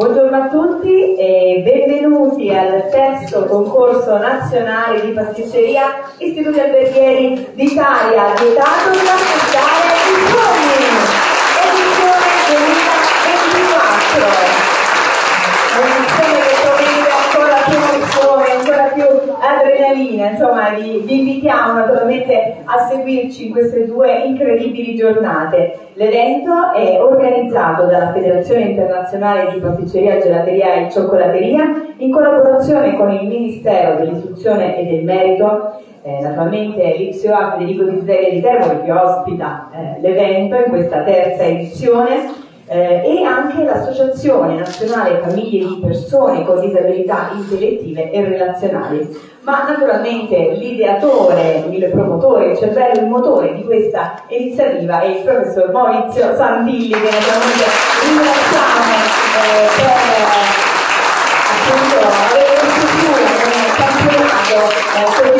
Buongiorno a tutti e benvenuti al terzo concorso nazionale di pasticceria Istituti Alberghieri d'Italia, vietato da assistare i adrenalina, insomma vi, vi invitiamo naturalmente a seguirci in queste due incredibili giornate. L'evento è organizzato dalla Federazione Internazionale di Pasticceria, Gelateria e Cioccolateria in collaborazione con il Ministero dell'Istruzione e del Merito, eh, naturalmente l'Ipsioa Federico Di Zderia di Termoli che ospita eh, l'evento in questa terza edizione eh, e anche l'Associazione Nazionale Famiglie di Persone con Disabilità Intellettive e Relazionali. Ma naturalmente l'ideatore, il promotore, il cervello, il motore di questa iniziativa è il professor Maurizio Santilli che naturalmente ringraziamo eh, per appunto avere struttura come campionato eh,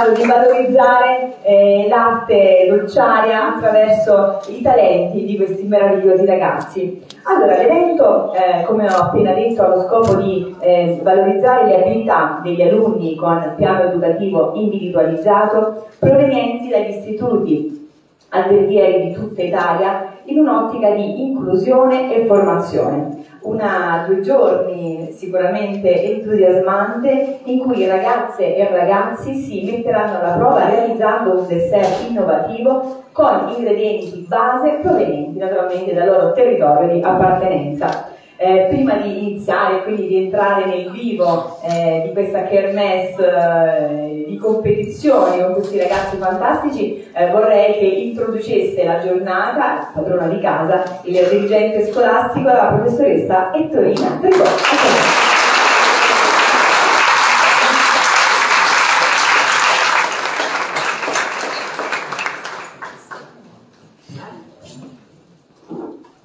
grado di valorizzare eh, l'arte dolciaria attraverso i talenti di questi meravigliosi ragazzi. Allora, l'evento, eh, come ho appena detto, ha lo scopo di eh, valorizzare le abilità degli alunni con piano educativo individualizzato provenienti dagli istituti alberghieri di tutta Italia in un'ottica di inclusione e formazione. Una due giorni sicuramente entusiasmante in cui ragazze e ragazzi si metteranno alla prova realizzando un dessert innovativo con ingredienti base provenienti naturalmente dal loro territorio di appartenenza. Eh, prima di iniziare, quindi di entrare nel vivo eh, di questa kermesse eh, di competizioni con questi ragazzi fantastici, eh, vorrei che introducesse la giornata, padrona di casa, il dirigente scolastico, la professoressa Ettorina Tricò.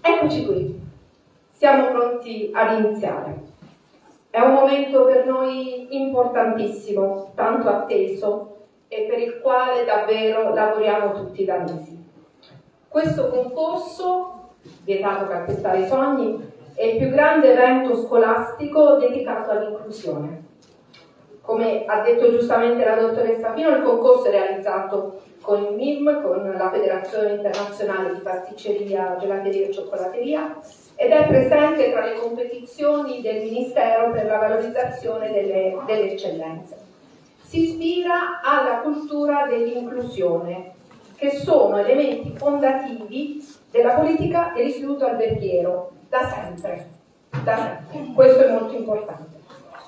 Eccoci qui, pronti ad iniziare. È un momento per noi importantissimo, tanto atteso e per il quale davvero lavoriamo tutti da mesi. Questo concorso, vietato calpestare i sogni, è il più grande evento scolastico dedicato all'inclusione. Come ha detto giustamente la dottoressa Pino, il concorso è realizzato con il MIM, con la Federazione Internazionale di Pasticceria, Gelateria e Cioccolateria ed è presente tra le competizioni del Ministero per la valorizzazione delle, delle eccellenze. Si ispira alla cultura dell'inclusione, che sono elementi fondativi della politica dell'istituto alberghiero, da sempre. Da sempre. Questo è molto importante.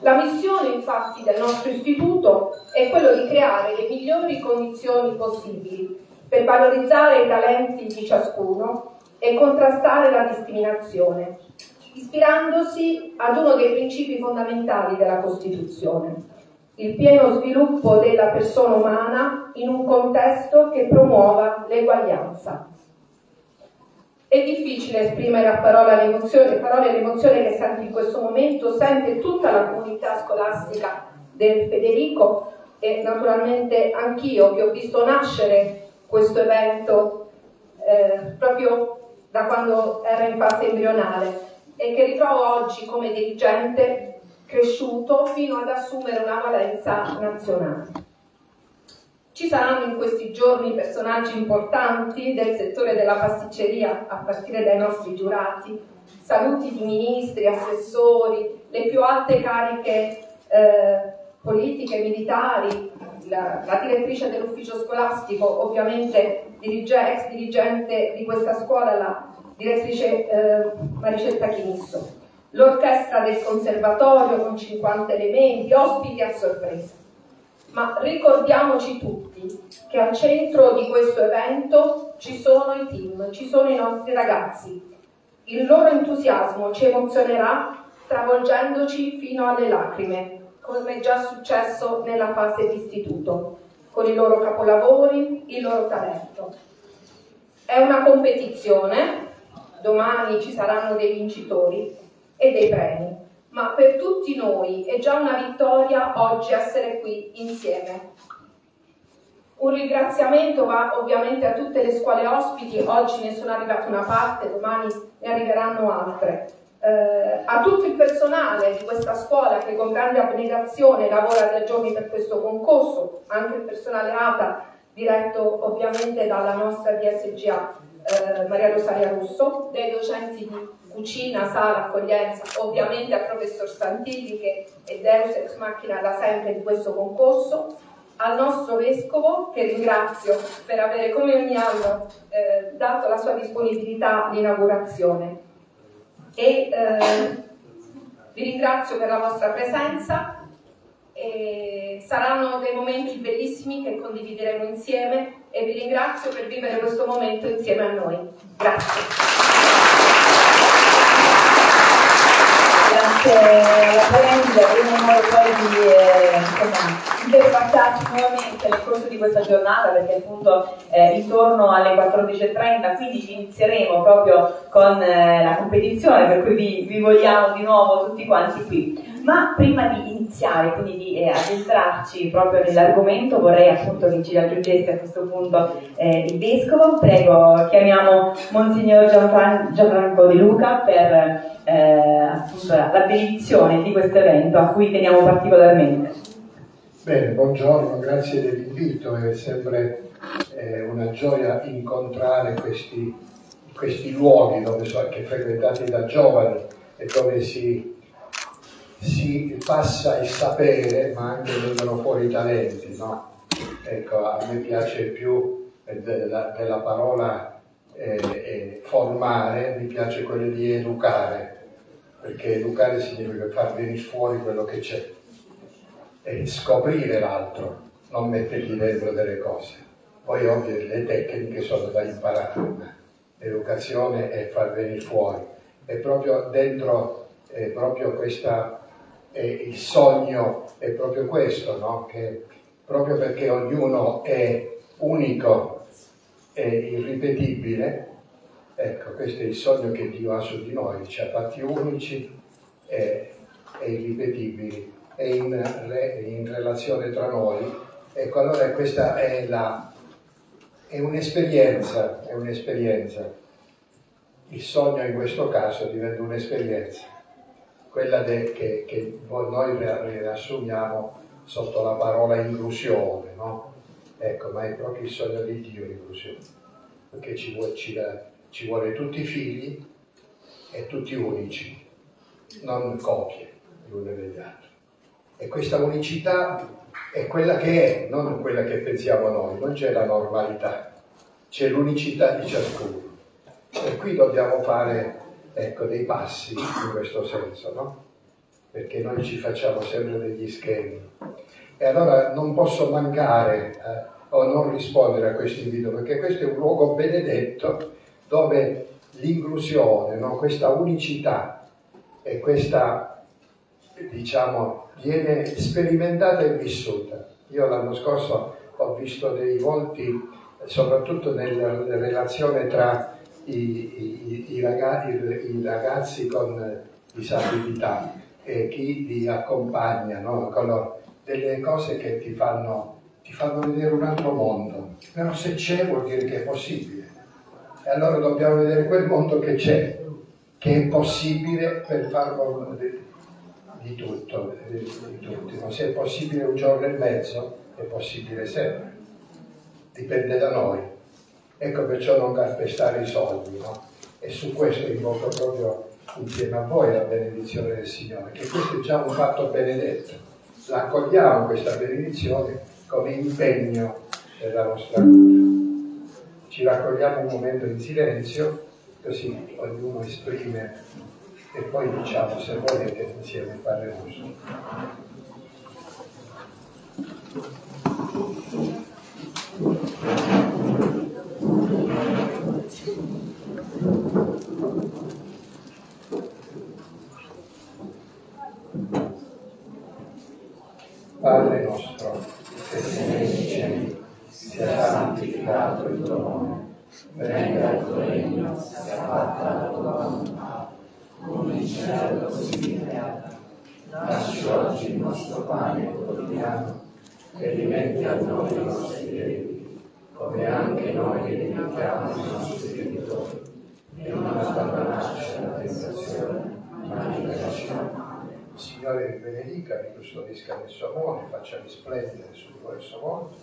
La missione infatti del nostro istituto è quello di creare le migliori condizioni possibili per valorizzare i talenti di ciascuno e contrastare la discriminazione, ispirandosi ad uno dei principi fondamentali della Costituzione, il pieno sviluppo della persona umana in un contesto che promuova l'eguaglianza. È difficile esprimere a parole l'emozione, che sente in questo momento, sente tutta la comunità scolastica del Federico e naturalmente anch'io che ho visto nascere questo evento eh, proprio da quando era in fase embrionale e che ritrovo oggi come dirigente cresciuto fino ad assumere una valenza nazionale. Ci saranno in questi giorni personaggi importanti del settore della pasticceria, a partire dai nostri giurati, saluti di ministri, assessori, le più alte cariche eh, politiche, militari, la, la direttrice dell'ufficio scolastico, ovviamente dirige, ex dirigente di questa scuola, la direttrice eh, Maricetta Chinisso, l'orchestra del conservatorio con 50 elementi, ospiti a sorpresa. Ma ricordiamoci tutti che al centro di questo evento ci sono i team, ci sono i nostri ragazzi. Il loro entusiasmo ci emozionerà travolgendoci fino alle lacrime, come è già successo nella fase di istituto, con i loro capolavori, il loro talento. È una competizione, domani ci saranno dei vincitori e dei premi ma per tutti noi è già una vittoria oggi essere qui insieme. Un ringraziamento va ovviamente a tutte le scuole ospiti, oggi ne sono arrivate una parte, domani ne arriveranno altre, eh, a tutto il personale di questa scuola che con grande abnegazione lavora da giorni per questo concorso, anche il personale ATA diretto ovviamente dalla nostra DSGA eh, Maria Rosaria Russo, dei docenti di cucina, sala, accoglienza, ovviamente al professor Santilli che è Deus ex machina da sempre di questo concorso, al nostro vescovo che ringrazio per avere come ogni anno eh, dato la sua disponibilità all'inaugurazione e eh, vi ringrazio per la vostra presenza e saranno dei momenti bellissimi che condivideremo insieme e vi ringrazio per vivere questo momento insieme a noi. Grazie grazie alla Brenda avremo modo poi di eh, interfacciarci nuovamente nel corso di questa giornata perché appunto eh, intorno alle 14.30 quindi inizieremo proprio con eh, la competizione per cui vi, vi, vogliamo di nuovo tutti quanti qui ma prima di iniziare quindi di eh, addentrarci proprio nell'argomento vorrei appunto che ci raggiungesse a questo punto eh, il vescovo prego chiamiamo Monsignor Gianfranco De Luca per eh, appunto la benedizione di questo evento a cui teniamo particolarmente. Bene, buongiorno, grazie dell'invito, è sempre eh, una gioia incontrare questi, questi luoghi dove so, che frequentati da giovani e dove si, si passa il sapere ma anche vengono fuori i talenti. No? Ecco, a me piace più eh, della, della parola eh, eh, formare, mi piace quello di educare perché educare significa far venire fuori quello che c'è e scoprire l'altro, non mettergli dentro delle cose. Poi ovvio le tecniche sono da imparare, l'educazione è far venire fuori. E proprio dentro, è proprio questa, è il sogno è proprio questo, no? che proprio perché ognuno è unico e irripetibile, Ecco, questo è il sogno che Dio ha su di noi, ci ha fatti unici e, e irripetibili e in, in, relazione tra noi. Ecco, allora questa è, la, è un'esperienza, è un'esperienza. Il sogno in questo caso diventa un'esperienza, quella de, che, che, noi riassumiamo sotto la parola inclusione, no? Ecco, ma è proprio il sogno di Dio l'inclusione, perché ci, vuole, ci, ci vuole tutti figli e tutti unici, non copie gli uni degli altri. E questa unicità è quella che è, non quella che pensiamo noi, non c'è la normalità, c'è l'unicità di ciascuno. E qui dobbiamo fare ecco, dei passi in questo senso, no? Perché noi ci facciamo sempre degli schemi. E allora non posso mancare eh, o non rispondere a questo invito, perché questo è un luogo benedetto dove l'inclusione, no? questa unicità e questa, diciamo, viene sperimentata e vissuta. Io l'anno scorso ho visto dei volti, soprattutto nella relazione tra i, i, i, ragazzi, i ragazzi, con disabilità e chi li accompagna, no? delle cose che ti fanno, ti fanno vedere un altro mondo. Però se c'è vuol dire che è possibile e allora dobbiamo vedere quel mondo che c'è, che è possibile per farlo di, tutto, di, di tutti. Ma se è possibile un giorno e mezzo, è possibile sempre. Dipende da noi. Ecco perciò non calpestare i soldi, no? E su questo invoco proprio insieme a voi la benedizione del Signore, che questo è già un fatto benedetto. L'accogliamo questa benedizione come impegno della nostra vita ci raccogliamo un momento in silenzio, così ognuno esprime e poi diciamo se volete insieme Padre nostro. Padre nostro, che sei nei cieli, sia santificato il tuo nome, venga il tuo regno, sia fatta la tua volontà, come in cielo così in terra. Lasci oggi il nostro pane quotidiano e rimetti a noi i nostri debiti, come anche noi rimettiamo i nostri debitori, e non abbandonarci alla tentazione, Signore vi benedica, vi custodisca nel suo amore, faccia risplendere sul vostro volto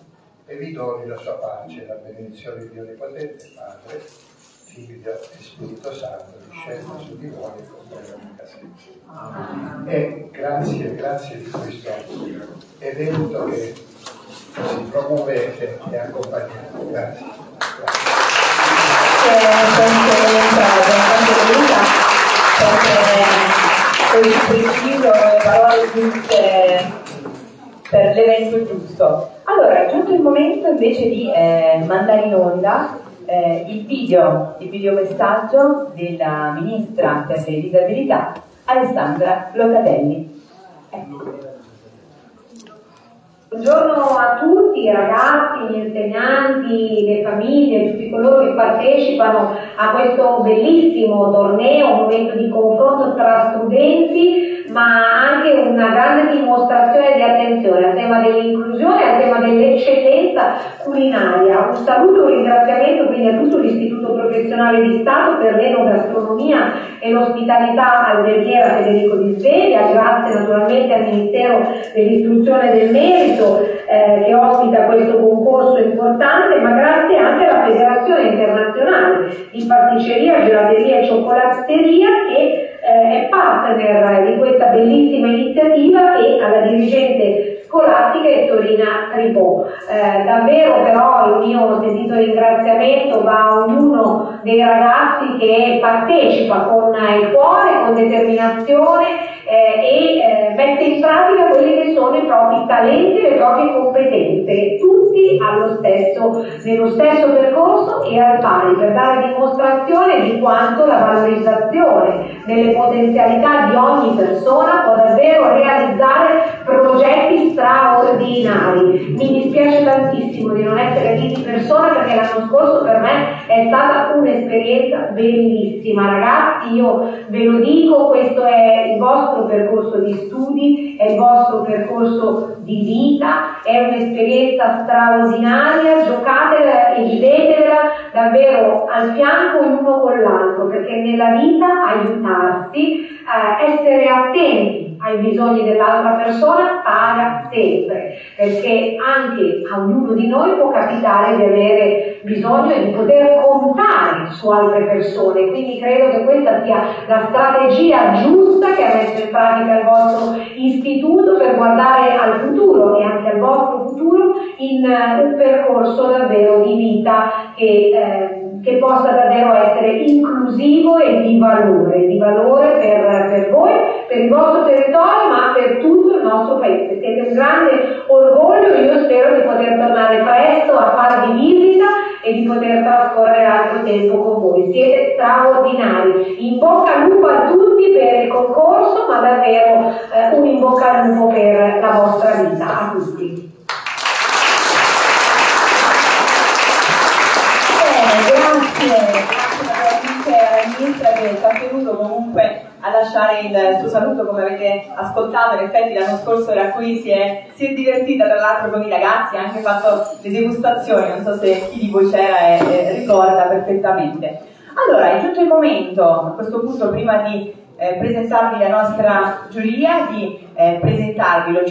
e vi doni la sua pace, la benedizione di Dio Onnipotente, Padre, Figlio e Spirito Santo, discenda su di voi e comprendica sempre. E grazie, grazie di questo evento che si promuovete e accompagnate. Grazie. Grazie, giuste per l'evento giusto. Allora, è giunto il momento invece di eh, mandare in onda eh, il video, il videomessaggio della Ministra per le Disabilità, Alessandra Locatelli. Ecco. Buongiorno a tutti, i ragazzi, gli insegnanti, le famiglie, tutti coloro che partecipano a questo bellissimo torneo, un momento di confronto tra studenti ma anche una grande dimostrazione di attenzione al tema dell'inclusione e al tema dell'eccellenza culinaria. Un saluto e un ringraziamento quindi a tutto l'Istituto Professionale di Stato per l'enogastronomia e l'ospitalità alberghiera Federico Di Sveglia, grazie naturalmente al Ministero dell'Istruzione del Merito eh, che ospita questo concorso importante, ma grazie anche alla Federazione Internazionale di Pasticceria, Gelateria e Cioccolateria che eh, è partner di questa bellissima iniziativa e alla dirigente scolastica Torina Ribò. Eh, davvero però il mio sentito ringraziamento va a ognuno dei ragazzi che partecipa con il cuore, con determinazione eh, e eh, mette in pratica quelli che sono i propri talenti e le proprie competenze, tutti stesso, nello stesso percorso e al pari, per dare dimostrazione di quanto la valorizzazione delle potenzialità di ogni persona può davvero realizzare progetti straordinari. Mi dispiace tantissimo di non essere lì di persona perché l'anno scorso per me è stata un'esperienza bellissima. Ragazzi, io ve lo dico, questo è il vostro percorso di studi, è il vostro percorso di vita, è un'esperienza straordinaria, giocatela e vivetela davvero al fianco l'uno con l'altro, perché nella vita aiutarsi, eh, essere attenti ai bisogni dell'altra persona paga sempre, perché anche a ognuno di noi può capitare di avere bisogno e di poter contare su altre persone, quindi credo che questa sia la strategia giusta che ha messo in pratica il vostro istituto per guardare al futuro e anche al vostro futuro in uh, un percorso davvero di vita che eh, che possa davvero essere inclusivo e di valore, di valore per, per, voi, per il vostro territorio, ma per tutto il nostro paese. Siete un grande orgoglio, io spero di poter tornare presto a farvi visita e di poter trascorrere altro tempo con voi. Siete straordinari. In bocca al lupo a tutti per il concorso, ma davvero eh, un in bocca al lupo per la vostra vita, a tutti. ministra che ci ha tenuto comunque a lasciare il suo saluto come avete ascoltato, in effetti l'anno scorso era qui, si è, si è divertita tra l'altro con i ragazzi, ha anche fatto le degustazioni, non so se chi di voi c'era e, ricorda perfettamente. Allora, è giunto il momento, a questo punto, prima di eh, presentarvi la nostra giuria, di eh, presentarvi, l'ho